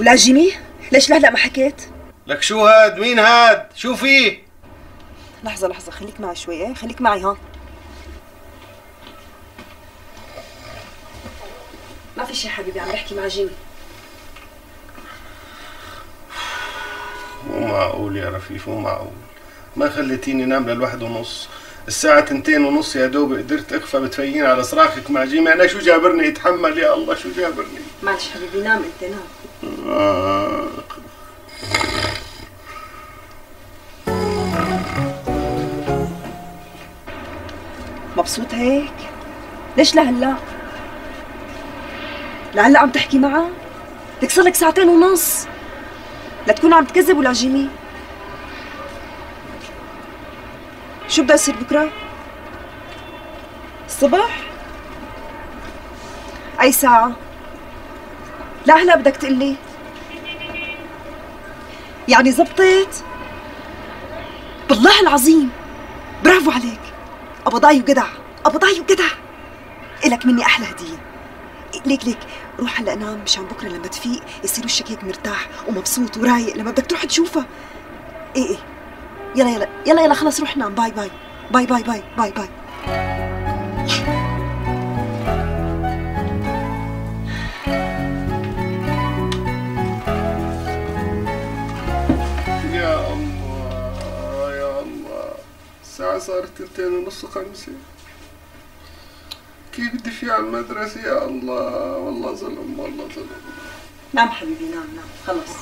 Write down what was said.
ولا جيمي؟ ليش لهلا ما حكيت؟ لك شو هاد؟ مين هاد؟ شو فيه لحظة لحظة خليك معي شوي إيه خليك معي ها. ما في شي حبيبي عم بحكي مع جيمي. مو معقول يا رفيف مو معقول. ما خليتيني نام للواحد ونص. الساعة تنتين ونص يا دوب قدرت أخفى بتفيين على صراخك مع جيمي. أنا شو جابرني؟ اتحمل يا الله شو جابرني؟ معلش حبيبي نام أنت نام. مبسوط هيك؟ ليش لهلا؟ لهلا عم تحكي معها لك صار لك ساعتين ونص. لا تكون عم تكذب ولا جيمي شو بدها يصير بكرة؟ الصبح؟ أي ساعة. لا هلا بدك تقلي. يعني زبطت؟ بالله العظيم. برافو عليك. أبو ضاي وجدع. أبو ضاي وجدع. إلك مني أحلى هدية. ليك ليك. روح هلأ نام مشان بكرة لما تفيق يصير وشك هيك مرتاح ومبسوط ورايق لما بدك تروح تشوفها إيه إيه. يلا يلا يلا يلا خلص روح نام. bye bye. bye bye bye bye bye. صارت تنتين ونص خمسة كيف بدي في على المدرسة؟ يا الله والله ظلم والله ظلم. نام حبيبي نام نام خلص.